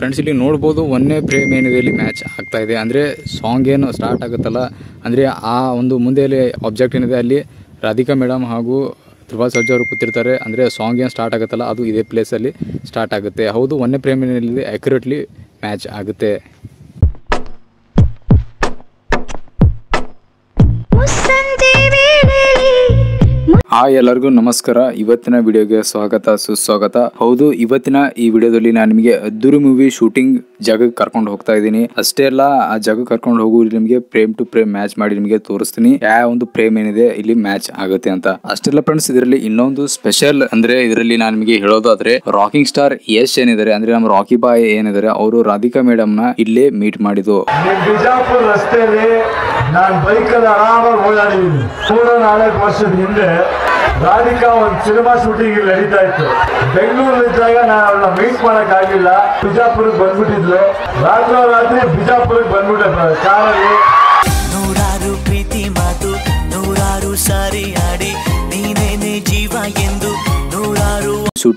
Friends ಇಲ್ಲಿ ನೋಡ್ಬೋದು ಒಂದೇ ಫ್ರೇಮ್ ಏನಿದೆ, ಇಲ್ಲಿ ಮ್ಯಾಚ್ ಆಗ್ತಾ ಇದೆ. ಅಂದರೆ ಸಾಂಗ್ ಏನು ಸ್ಟಾರ್ಟ್ ಆಗುತ್ತಲ್ಲ, ಅಂದರೆ ಆ ಒಂದು ಮುಂದೆ ಆಬ್ಜೆಕ್ಟ್ ಏನಿದೆ, ಅಲ್ಲಿ ರಾಧಿಕಾ ಮೇಡಮ್ ಹಾಗೂ ಧ್ರುವ ಸರ್ಜಾ ಅವರು ಕೂತಿರ್ತಾರೆ. ಅಂದರೆ ಸಾಂಗ್ ಏನು ಸ್ಟಾರ್ಟ್ ಆಗುತ್ತಲ್ಲ, ಅದು ಇದೇ ಪ್ಲೇಸಲ್ಲಿ ಸ್ಟಾರ್ಟ್ ಆಗುತ್ತೆ. ಹೌದು, ಒಂದೇ ಫ್ರೇಮ್ ಏನಿದೆ ಅಕ್ಯುರೇಟ್ಲಿ ಮ್ಯಾಚ್ ಆಗುತ್ತೆ. ಹಾಯ್ ಎಲ್ಲರಿಗೂ ನಮಸ್ಕಾರ. ಇವತ್ತಿನ ವಿಡಿಯೋಗೆ ಸ್ವಾಗತ, ಸುಸ್ವಾಗತ. ಹೌದು, ಇವತ್ತಿನ ಈ ವಿಡಿಯೋದಲ್ಲಿ ನಾನು ನಿಮಗೆ ಅದ್ದೂರಿ ಮೂವಿ ಶೂಟಿಂಗ್ ಜಾಗಕ್ಕೆ ಕರ್ಕೊಂಡು ಹೋಗ್ತಾ ಇದ್ದೀನಿ. ಅಷ್ಟೇ ಅಲ್ಲ, ಆ ಜಾಗಕ್ಕೆ ಕರ್ಕೊಂಡು ಹೋಗುವುದು ನಿಮಗೆ ಪ್ರೇಮ್ ಟು ಪ್ರೇಮ್ ಮ್ಯಾಚ್ ಮಾಡಿ ನಿಮಗೆ ತೋರಿಸ್ತೀನಿ. ಯಾವ ಒಂದು ಪ್ರೇಮ್ ಏನಿದೆ, ಇಲ್ಲಿ ಮ್ಯಾಚ್ ಆಗುತ್ತೆ ಅಂತ. ಅಷ್ಟೆಲ್ಲ ಫ್ರೆಂಡ್ಸ್ ಇದರಲ್ಲಿ ಇನ್ನೊಂದು ಸ್ಪೆಷಲ್ ಅಂದ್ರೆ ಇದರಲ್ಲಿ ನಾನು ನಿಮಗೆ ಹೇಳೋದಾದ್ರೆ ರಾಕಿಂಗ್ ಸ್ಟಾರ್ ಯಶ್ ಏನಿದ್ದಾರೆ, ಅಂದ್ರೆ ನಮ್ಮ ರಾಕಿ ಬಾಯ್ ಏನಿದ್ದಾರೆ, ಅವರು ರಾಧಿಕಾ ಮೇಡಮ್ನ ಇಲ್ಲೇ ಮೀಟ್ ಮಾಡಿದ್ದು. ನಾನು ಬೈಕಲ್ಲಿ ಆರಾಮಾಗಿ ಓಡಾಡಿದ್ದೀನಿ. ಮೂರು ನಾಲ್ಕು ವರ್ಷದ ಹಿಂದೆ ರಾಧಿಕಾ ಒಂದ್ ಸಿನಿಮಾ ಶೂಟಿಂಗ್ ನಡೀತಾ ಇತ್ತು. ಬೆಂಗಳೂರಲ್ಲಿ ಇದ್ದಾಗ ನಾನು ಅವಳನ್ನ ಮೀಟ್ ಮಾಡಕ್ ಆಗಿಲ್ಲ. ಬಿಜಾಪುರಕ್ಕೆ ಬಂದ್ಬಿಟ್ಟಿದ್ಲು. ರಾತ್ರೋರಾತ್ರಿ ಬಿಜಾಪುರಕ್ಕೆ ಬಂದ್ಬಿಟ್ಟೆ ಕಾರಲ್ಲಿ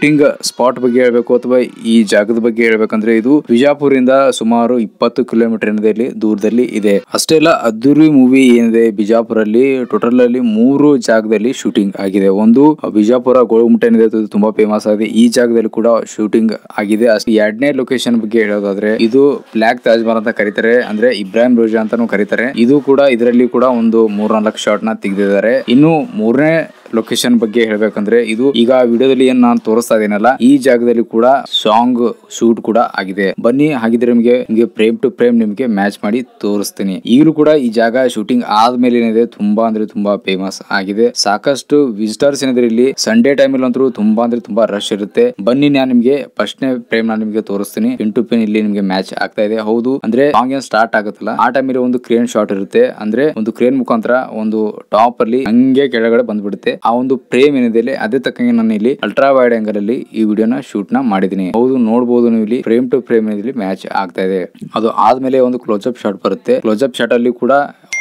ಶೂಟಿಂಗ್ ಸ್ಪಾಟ್ ಬಗ್ಗೆ ಹೇಳಬೇಕು ಅಥವಾ ಈ ಜಾಗದ ಬಗ್ಗೆ ಹೇಳ್ಬೇಕಂದ್ರೆ ಇದು ಬಿಜಾಪುರಿಂದ ಸುಮಾರು ಇಪ್ಪತ್ತು ಕಿಲೋಮೀಟರ್ ಏನಿದೆ ಇಲ್ಲಿ, ದೂರದಲ್ಲಿ ಇದೆ. ಅಷ್ಟೇ ಅಲ್ಲ, ಅದ್ದೂರಿ ಮೂವಿ ಏನಿದೆ ಬಿಜಾಪುರಲ್ಲಿ ಟೋಟಲ್ ಅಲ್ಲಿ ಮೂರು ಜಾಗದಲ್ಲಿ ಶೂಟಿಂಗ್ ಆಗಿದೆ. ಒಂದು ಬಿಜಾಪುರ ಗೋಳಗುಮಟ ಏನಿದೆ ಅದು ತುಂಬಾ ಫೇಮಸ್ ಆಗಿದೆ. ಈ ಜಾಗದಲ್ಲಿ ಕೂಡ ಶೂಟಿಂಗ್ ಆಗಿದೆ. ಅಷ್ಟೇ ಎರಡನೇ ಲೊಕೇಶನ್ ಬಗ್ಗೆ ಹೇಳೋದಾದ್ರೆ, ಇದು ಬ್ಲಾಕ್ ತಾಜ್ ಮಹಲ್ ಅಂತ ಕರೀತಾರೆ. ಅಂದ್ರೆ ಇಬ್ರಾಹಿಂ ರೋಜಾ ಅಂತಾನು ಕರೀತಾರೆ. ಇದು ಕೂಡ ಇದರಲ್ಲಿ ಕೂಡ ಒಂದು ಮೂರ್ನಾಲ್ಕು ಶಾರ್ಟ್ನ ತೆಗೆದಿದ್ದಾರೆ. ಇನ್ನು ಮೂರನೇ ಲೊಕೇಶನ್ ಬಗ್ಗೆ ಹೇಳ್ಬೇಕಂದ್ರೆ ಇದು ಈಗ ವಿಡಿಯೋದಲ್ಲಿ ಏನ್ ನಾನು ತೋರಿಸ್ತಾ ಇದೀನಲ್ಲ, ಈ ಜಾಗದಲ್ಲಿ ಕೂಡ ಸಾಂಗ್ ಶೂಟ್ ಕೂಡ ಆಗಿದೆ. ಬನ್ನಿ, ಹಾಗಿದ್ರೆ ನಿಮಗೆ ನಿಮಗೆ ಫ್ರೇಮ್ ಟು ಫ್ರೇಮ್ ನಿಮಗೆ ಮ್ಯಾಚ್ ಮಾಡಿ ತೋರಿಸ್ತೀನಿ. ಈಗಲೂ ಕೂಡ ಈ ಜಾಗ ಶೂಟಿಂಗ್ ಆದ್ಮೇಲೆ ಏನಿದೆ, ತುಂಬಾ ಅಂದ್ರೆ ತುಂಬಾ ಫೇಮಸ್ ಆಗಿದೆ. ಸಾಕಷ್ಟು ವಿಸಿಟರ್ಸ್ ಏನಿದ್ರೆ ಇಲ್ಲಿ ಸಂಡೇ ಟೈಮ್ ಅಲ್ಲಿ ಅಂತೂ ತುಂಬಾ ಅಂದ್ರೆ ತುಂಬಾ ರಶ್ ಇರುತ್ತೆ. ಬನ್ನಿ, ನಾನು ನಿಮಗೆ ಫಸ್ಟ್ನೇ ಫ್ರೇಮ್ ನಾನು ನಿಮಗೆ ತೋರಿಸ್ತೀನಿ. ಪಿನ್ ಟು ಪಿನ್ ಇಲ್ಲಿ ನಿಮಗೆ ಮ್ಯಾಚ್ ಆಗ್ತಾ ಇದೆ. ಹೌದು, ಅಂದ್ರೆ ಸಾಂಗ್ ಏನ್ ಸ್ಟಾರ್ಟ್ ಆಗುತ್ತಲ್ಲ, ಆ ಟೈಮ್ ಒಂದು ಕ್ರೇನ್ ಶಾಟ್ ಇರುತ್ತೆ. ಅಂದ್ರೆ ಒಂದು ಕ್ರೇನ್ ಮುಖಾಂತರ ಒಂದು ಟಾಪ್ ಅಲ್ಲಿ ಹಂಗೆ ಕೆಳಗಡೆ ಬಂದ್ಬಿಡುತ್ತೆ. ಆ ಒಂದು ಫ್ರೇಮ್ ಏನಿದೆ ಇಲ್ಲಿ, ಅದೇ ತಕ್ಕಂಗೆ ನಾನು ಇಲ್ಲಿ ಅಲ್ಟ್ರಾ ವೈಡ್ ಆಂಗಲ್ ಅಲ್ಲಿ ಈ ವಿಡಿಯೋನ ಶೂಟ್ನ ಮಾಡಿದೀನಿ ಹೌದು ನೋಡಬಹುದು ನೀವು ಇಲ್ಲಿ ಫ್ರೇಮ್ ಟು ಫ್ರೇಮ್ ಇಲ್ಲಿ ಮ್ಯಾಚ್ ಆಗ್ತಾ ಇದೆ. ಅದು ಆದ್ಮೇಲೆ ಒಂದು ಕ್ಲೋಸ್ ಅಪ್ ಶಾಟ್ ಬರುತ್ತೆ. ಕ್ಲೋಸ್ ಅಪ್ ಶಾಟ್ ಅಲ್ಲಿ ಕೂಡ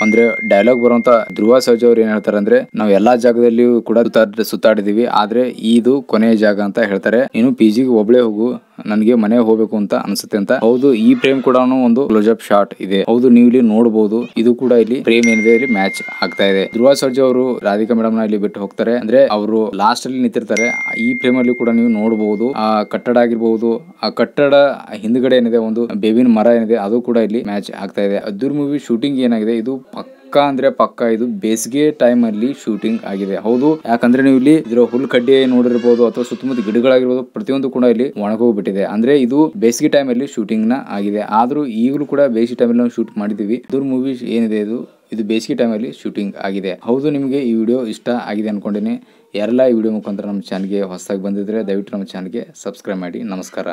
ಅಂದ್ರೆ ಡೈಲಾಗ್ ಬರುವಂತ ಧ್ರುವ ಸರ್ಜಾ ಅವ್ರು ಏನ್ ಹೇಳ್ತಾರೆ ಅಂದ್ರೆ, ನಾವು ಎಲ್ಲಾ ಜಾಗದಲ್ಲಿಯೂ ಕೂಡ ಸುತ್ತಾಡ್- ಸುತ್ತಾಡಿದೀವಿ. ಆದ್ರೆ ಇದು ಕೊನೆಯ ಜಾಗ ಅಂತ ಹೇಳ್ತಾರೆ. ಇನ್ನು ಪಿ ಜಿಗೆ ಒಬ್ಳೆ ಹೋಗು ನನಗೆ ಮನೆ ಹೋಗ್ಬೇಕು ಅಂತ ಅನ್ಸುತ್ತೆ ಅಂತ. ಹೌದು, ಈ ಫ್ರೇಮ್ ಕೂಡ ಒಂದು ಕ್ಲೋಸ್ ಅಪ್ ಶಾಟ್ ಇದೆ. ಹೌದು, ನೀವು ಇಲ್ಲಿ ನೋಡಬಹುದು ಇದು ಕೂಡ ಇಲ್ಲಿ ಫ್ರೇಮ್ ಏನಿದೆ, ಇಲ್ಲಿ ಮ್ಯಾಚ್ ಆಗ್ತಾ ಇದೆ. ಧ್ರುವ ಅವರು ರಾಧಿಕಾ ಮೇಡಮ್ನ ಇಲ್ಲಿ ಬಿಟ್ಟು ಹೋಗ್ತಾರೆ. ಅಂದ್ರೆ ಅವರು ಲಾಸ್ಟ್ ಅಲ್ಲಿ ನಿಂತಿರ್ತಾರೆ. ಈ ಫ್ರೇಮ್ ಅಲ್ಲಿ ಕೂಡ ನೀವು ನೋಡಬಹುದು ಆ ಕಟ್ಟಡ ಆಗಿರ್ಬಹುದು ಆ ಕಟ್ಟಡ ಹಿಂದ್ಗಡೆ ಏನಿದೆ, ಒಂದು ಬೇವಿನ ಮರ ಏನಿದೆ, ಅದು ಕೂಡ ಇಲ್ಲಿ ಮ್ಯಾಚ್ ಆಗ್ತಾ ಇದೆ. ಅದ್ರ ಮೂವಿ ಶೂಟಿಂಗ್ ಏನಾಗಿದೆ, ಇದು ಪಕ್ಕ ಅಂದ್ರೆ ಪಕ್ಕ ಇದು ಬೇಸಿಗೆ ಟೈಮ್ ಅಲ್ಲಿ ಶೂಟಿಂಗ್ ಆಗಿದೆ. ಹೌದು, ಯಾಕಂದ್ರೆ ನೀವು ಇಲ್ಲಿ ಇದರ ಹುಲ್ ಕಡ್ಡಿ ನೋಡಿರ್ಬೋದು ಅಥವಾ ಸುತ್ತಮುತ್ತ ಗಿಡಗಳಾಗಿರ್ಬೋದು, ಪ್ರತಿಯೊಂದು ಕೂಡ ಇಲ್ಲಿ ಒಣಗೋಗ್ಬಿಟ್ಟಿದೆ ಅಂದ್ರೆ ಇದು ಬೇಸಿಗೆ ಟೈಮ್ ಅಲ್ಲಿ ಶೂಟಿಂಗ್ನ ಆಗಿದೆ. ಆದ್ರೂ ಈಗಲೂ ಕೂಡ ಬೇಸಿಗೆ ಟೈಮ್ ಅಲ್ಲಿ ನಾವು ಶೂಟ್ ಮಾಡಿದೀವಿ ಇದ್ರ ಮೂವಿ ಏನಿದೆ ಇದು? ಇದು ಬೇಸಿಗೆ ಟೈಮ್ ಅಲ್ಲಿ ಶೂಟಿಂಗ್ ಆಗಿದೆ. ಹೌದು, ನಿಮಗೆ ಈ ವಿಡಿಯೋ ಇಷ್ಟ ಆಗಿದೆ ಅನ್ಕೊಂಡಿನಿ. ಯಾರೆಲ್ಲ ಈ ವಿಡಿಯೋ ಮುಖಾಂತರ ನಮ್ಮ ಚಾನಲ್ಗೆ ಹೊಸದಾಗಿ ಬಂದಿದ್ರೆ ದಯವಿಟ್ಟು ನಮ್ಮ ಚಾನಲ್ಗೆ ಸಬ್ಸ್ಕ್ರೈಬ್ ಮಾಡಿ. ನಮಸ್ಕಾರ.